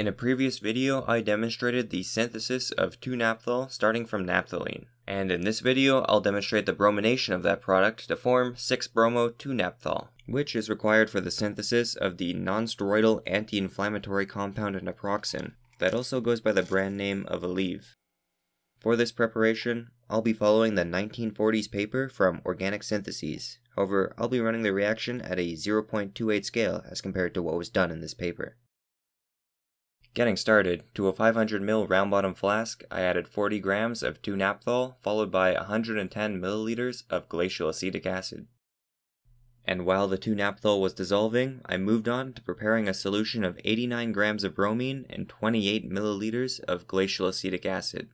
In a previous video, I demonstrated the synthesis of 2-naphthol starting from naphthalene. And in this video, I'll demonstrate the bromination of that product to form 6-bromo-2-naphthol, which is required for the synthesis of the non-steroidal anti-inflammatory compound naproxen that also goes by the brand name of Aleve. For this preparation, I'll be following the 1940s paper from Organic Syntheses. However, I'll be running the reaction at a 0.28 scale as compared to what was done in this paper. Getting started, to a 500 ml round bottom flask, I added 40 grams of 2-naphthol followed by 110 milliliters of glacial acetic acid. And while the 2-naphthol was dissolving, I moved on to preparing a solution of 89 grams of bromine and 28 milliliters of glacial acetic acid.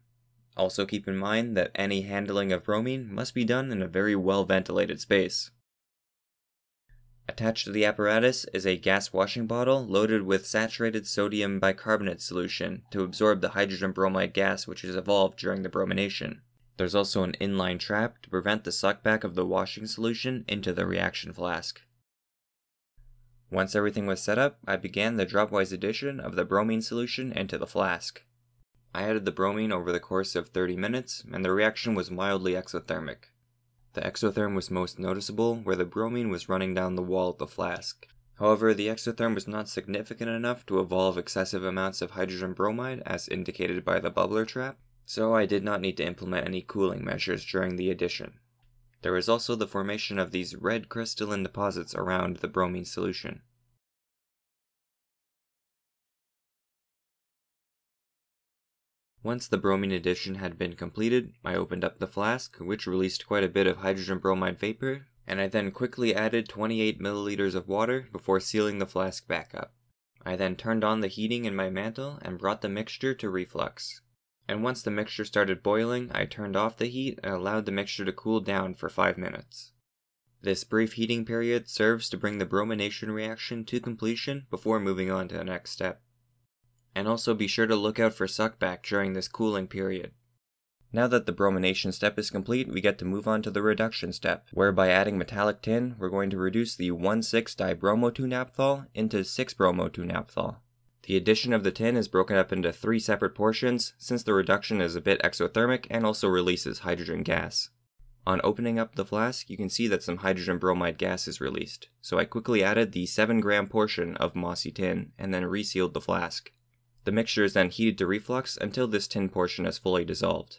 Also keep in mind that any handling of bromine must be done in a very well ventilated space. Attached to the apparatus is a gas washing bottle loaded with saturated sodium bicarbonate solution to absorb the hydrogen bromide gas which is evolved during the bromination. There's also an inline trap to prevent the suckback of the washing solution into the reaction flask. Once everything was set up, I began the dropwise addition of the bromine solution into the flask. I added the bromine over the course of 30 minutes, and the reaction was mildly exothermic. The exotherm was most noticeable where the bromine was running down the wall of the flask. However, the exotherm was not significant enough to evolve excessive amounts of hydrogen bromide as indicated by the bubbler trap, so I did not need to implement any cooling measures during the addition. There was also the formation of these red crystalline deposits around the bromine solution. Once the bromine addition had been completed, I opened up the flask, which released quite a bit of hydrogen bromide vapor, and I then quickly added 28 milliliters of water before sealing the flask back up. I then turned on the heating in my mantle and brought the mixture to reflux. And once the mixture started boiling, I turned off the heat and allowed the mixture to cool down for 5 minutes. This brief heating period serves to bring the bromination reaction to completion before moving on to the next step and also be sure to look out for suckback during this cooling period. Now that the bromination step is complete, we get to move on to the reduction step, where by adding metallic tin, we're going to reduce the 1,6-dibromo-2-naphthol into 6-bromo-2-naphthol. The addition of the tin is broken up into three separate portions, since the reduction is a bit exothermic and also releases hydrogen gas. On opening up the flask, you can see that some hydrogen bromide gas is released, so I quickly added the 7 gram portion of mossy tin and then resealed the flask. The mixture is then heated to reflux until this tin portion is fully dissolved.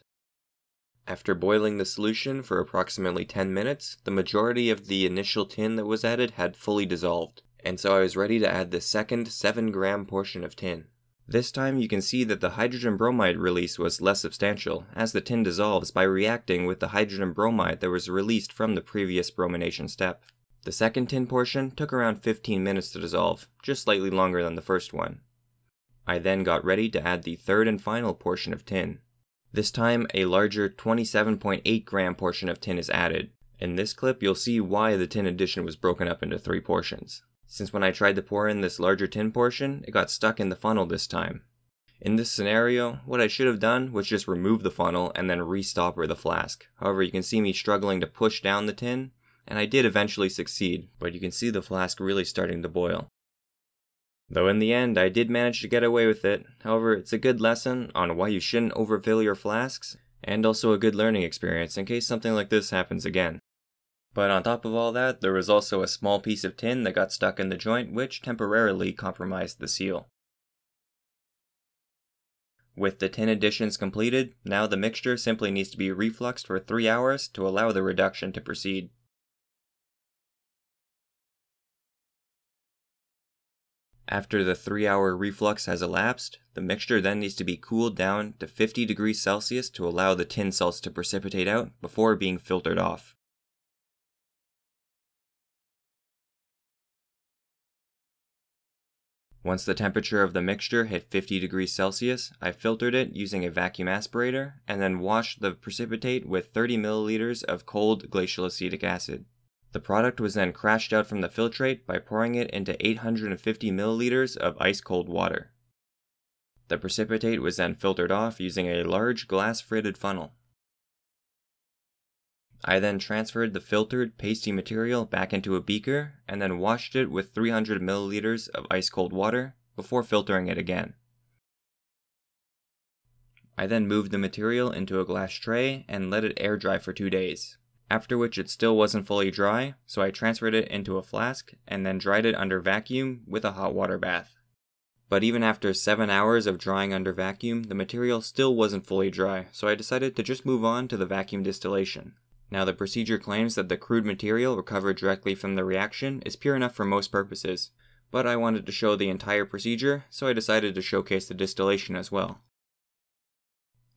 After boiling the solution for approximately 10 minutes, the majority of the initial tin that was added had fully dissolved, and so I was ready to add the second 7 gram portion of tin. This time you can see that the hydrogen bromide release was less substantial, as the tin dissolves by reacting with the hydrogen bromide that was released from the previous bromination step. The second tin portion took around 15 minutes to dissolve, just slightly longer than the first one. I then got ready to add the third and final portion of tin. This time, a larger 27.8 gram portion of tin is added. In this clip, you'll see why the tin addition was broken up into three portions. Since when I tried to pour in this larger tin portion, it got stuck in the funnel this time. In this scenario, what I should have done was just remove the funnel and then restopper the flask. However, you can see me struggling to push down the tin, and I did eventually succeed, but you can see the flask really starting to boil. Though in the end, I did manage to get away with it. However, it's a good lesson on why you shouldn't overfill your flasks, and also a good learning experience in case something like this happens again. But on top of all that, there was also a small piece of tin that got stuck in the joint which temporarily compromised the seal. With the tin additions completed, now the mixture simply needs to be refluxed for 3 hours to allow the reduction to proceed. After the 3 hour reflux has elapsed, the mixture then needs to be cooled down to 50 degrees Celsius to allow the tin salts to precipitate out before being filtered off. Once the temperature of the mixture hit 50 degrees Celsius, I filtered it using a vacuum aspirator and then washed the precipitate with 30 milliliters of cold glacial acetic acid. The product was then crashed out from the filtrate by pouring it into 850 milliliters of ice cold water. The precipitate was then filtered off using a large glass fritted funnel. I then transferred the filtered pasty material back into a beaker and then washed it with 300 milliliters of ice cold water before filtering it again. I then moved the material into a glass tray and let it air dry for two days, after which it still wasn't fully dry, so I transferred it into a flask and then dried it under vacuum with a hot water bath. But even after 7 hours of drying under vacuum, the material still wasn't fully dry, so I decided to just move on to the vacuum distillation. Now the procedure claims that the crude material recovered directly from the reaction is pure enough for most purposes, but I wanted to show the entire procedure, so I decided to showcase the distillation as well.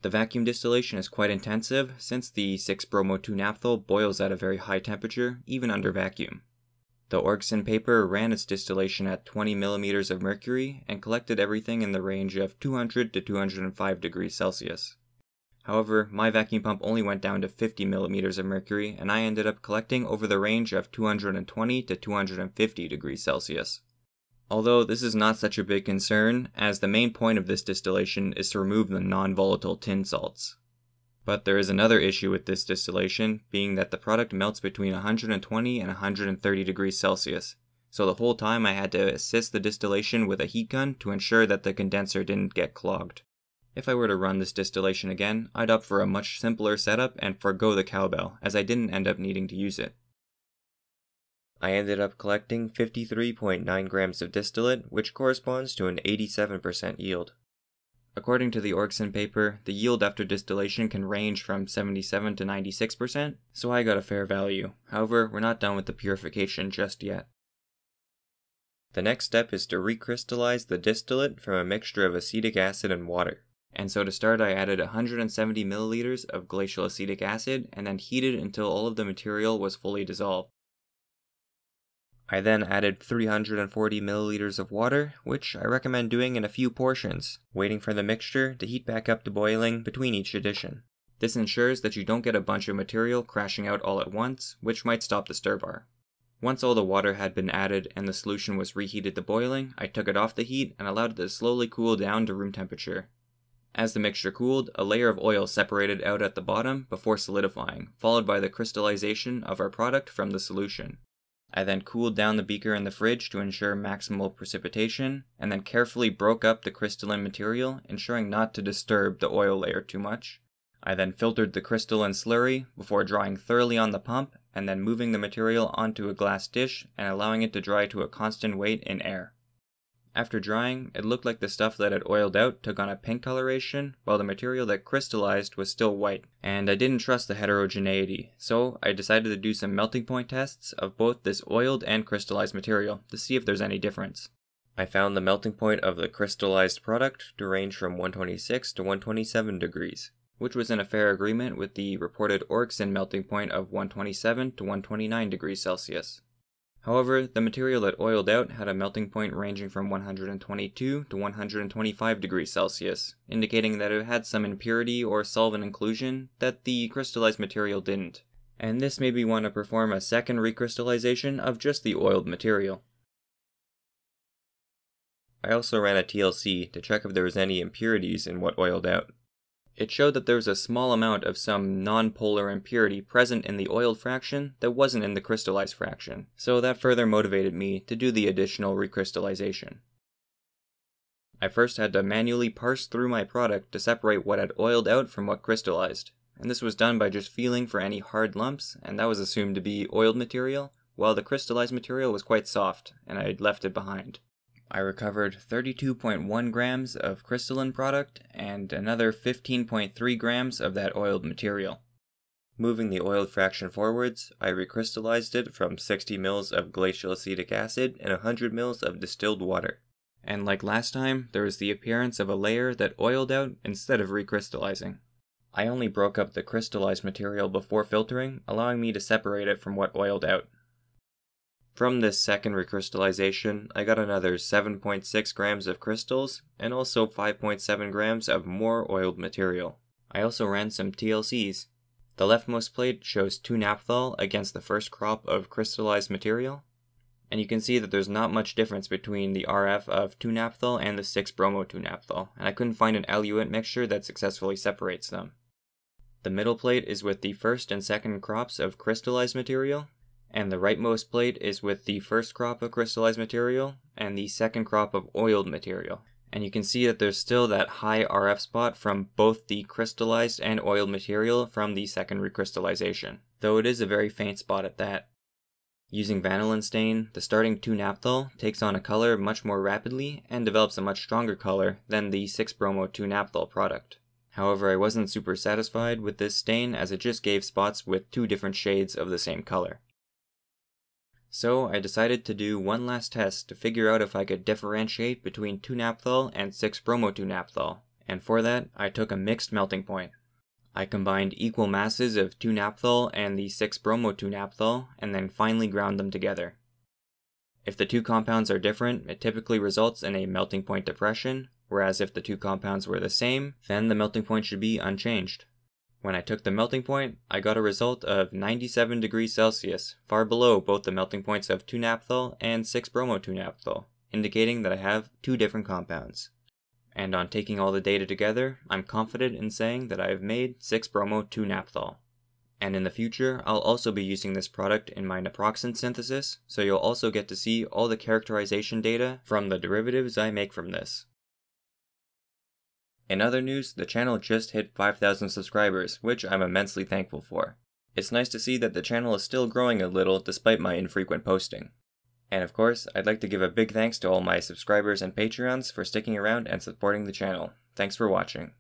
The vacuum distillation is quite intensive since the 6-bromo-2-naphthol boils at a very high temperature, even under vacuum. The OrgSyn paper ran its distillation at 20 millimeters of mercury and collected everything in the range of 200 to 205 degrees Celsius. However, my vacuum pump only went down to 50 millimeters of mercury and I ended up collecting over the range of 220 to 250 degrees Celsius. Although this is not such a big concern, as the main point of this distillation is to remove the non-volatile tin salts. But there is another issue with this distillation, being that the product melts between 120 and 130 degrees Celsius, so the whole time I had to assist the distillation with a heat gun to ensure that the condenser didn't get clogged. If I were to run this distillation again, I'd opt for a much simpler setup and forego the cowbell, as I didn't end up needing to use it. I ended up collecting 53.9 grams of distillate, which corresponds to an 87% yield. According to the OrgSyn paper, the yield after distillation can range from 77 to 96%, so I got a fair value. However, we're not done with the purification just yet. The next step is to recrystallize the distillate from a mixture of acetic acid and water. And so to start, I added 170 milliliters of glacial acetic acid and then heated until all of the material was fully dissolved. I then added 340 milliliters of water, which I recommend doing in a few portions, waiting for the mixture to heat back up to boiling between each addition. This ensures that you don't get a bunch of material crashing out all at once, which might stop the stir bar. Once all the water had been added and the solution was reheated to boiling, I took it off the heat and allowed it to slowly cool down to room temperature. As the mixture cooled, a layer of oil separated out at the bottom before solidifying, followed by the crystallization of our product from the solution. I then cooled down the beaker in the fridge to ensure maximal precipitation, and then carefully broke up the crystalline material, ensuring not to disturb the oil layer too much. I then filtered the crystalline slurry before drying thoroughly on the pump, and then moving the material onto a glass dish and allowing it to dry to a constant weight in air. After drying, it looked like the stuff that had oiled out took on a pink coloration, while the material that crystallized was still white, and I didn't trust the heterogeneity, so I decided to do some melting point tests of both this oiled and crystallized material to see if there's any difference. I found the melting point of the crystallized product to range from 126 to 127 degrees, which was in a fair agreement with the reported OrgSyn melting point of 127 to 129 degrees Celsius. However, the material that oiled out had a melting point ranging from 122 to 125 degrees Celsius, indicating that it had some impurity or solvent inclusion that the crystallized material didn't. And this made me want to perform a second recrystallization of just the oiled material. I also ran a TLC to check if there was any impurities in what oiled out. It showed that there was a small amount of some nonpolar impurity present in the oiled fraction that wasn't in the crystallized fraction, so that further motivated me to do the additional recrystallization. I first had to manually parse through my product to separate what had oiled out from what crystallized, and this was done by just feeling for any hard lumps, and that was assumed to be oiled material, while the crystallized material was quite soft, and I would left it behind. I recovered 32.1 grams of crystalline product and another 15.3 grams of that oiled material. Moving the oiled fraction forwards, I recrystallized it from 60 ml of glacial acetic acid and 100 ml of distilled water. And like last time, there was the appearance of a layer that oiled out instead of recrystallizing. I only broke up the crystallized material before filtering, allowing me to separate it from what oiled out. From this second recrystallization, I got another 7.6 grams of crystals and also 5.7 grams of more oiled material. I also ran some TLCs. The leftmost plate shows 2-naphthol against the first crop of crystallized material, and you can see that there's not much difference between the RF of 2-naphthol and the 6-bromo-2-naphthol, and I couldn't find an eluent mixture that successfully separates them. The middle plate is with the first and second crops of crystallized material, and the rightmost plate is with the first crop of crystallized material and the second crop of oiled material. and you can see that there's still that high RF spot from both the crystallized and oiled material from the secondary crystallization, though it is a very faint spot at that. Using Vanillin stain, the starting 2-naphthol takes on a color much more rapidly and develops a much stronger color than the 6-bromo 2-naphthol product. However, I wasn't super satisfied with this stain as it just gave spots with two different shades of the same color. So I decided to do one last test to figure out if I could differentiate between 2-naphthol and 6-bromo 2-naphthol, and for that I took a mixed melting point. I combined equal masses of 2-naphthol and the 6-bromo 2-naphthol, and then finely ground them together. If the two compounds are different, it typically results in a melting point depression, whereas if the two compounds were the same, then the melting point should be unchanged. When I took the melting point, I got a result of 97 degrees Celsius, far below both the melting points of 2-naphthol and 6-bromo 2-naphthol, indicating that I have two different compounds and on taking all the data together, I'm confident in saying that I have made 6-bromo 2-naphthol. And in the future, I'll also be using this product in my naproxen synthesis, so you'll also get to see all the characterization data from the derivatives I make from this. In other news, the channel just hit 5,000 subscribers, which I'm immensely thankful for. It's nice to see that the channel is still growing a little despite my infrequent posting. And of course, I'd like to give a big thanks to all my subscribers and Patreons for sticking around and supporting the channel. Thanks for watching.